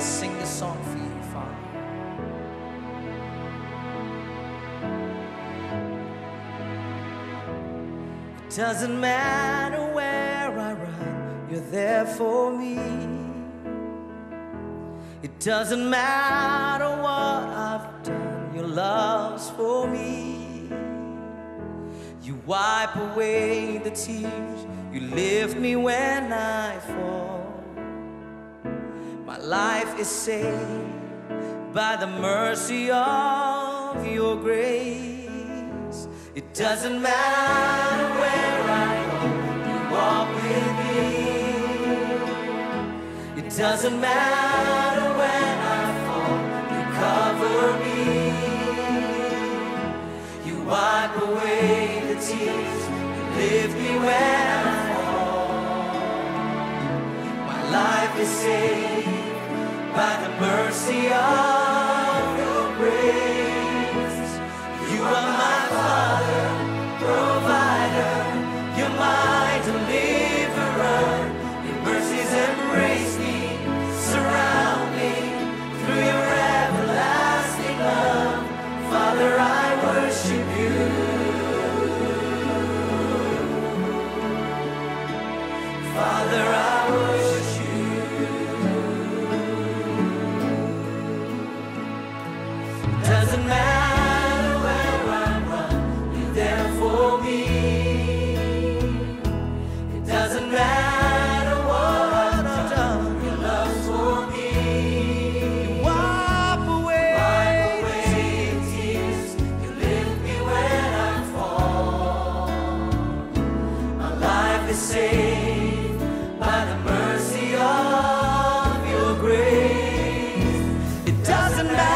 sing this song for you, Father. It doesn't matter where I run, you're there for me. It doesn't matter what I've done, your love's for me. You wipe away the tears, you lift me when I fall. My life is saved by the mercy of your grace. It doesn't matter where I go, you walk with me. It doesn't matter when I fall, you cover me. You wipe away the tears, you lift me when I fall. My life is saved mercy of doesn't.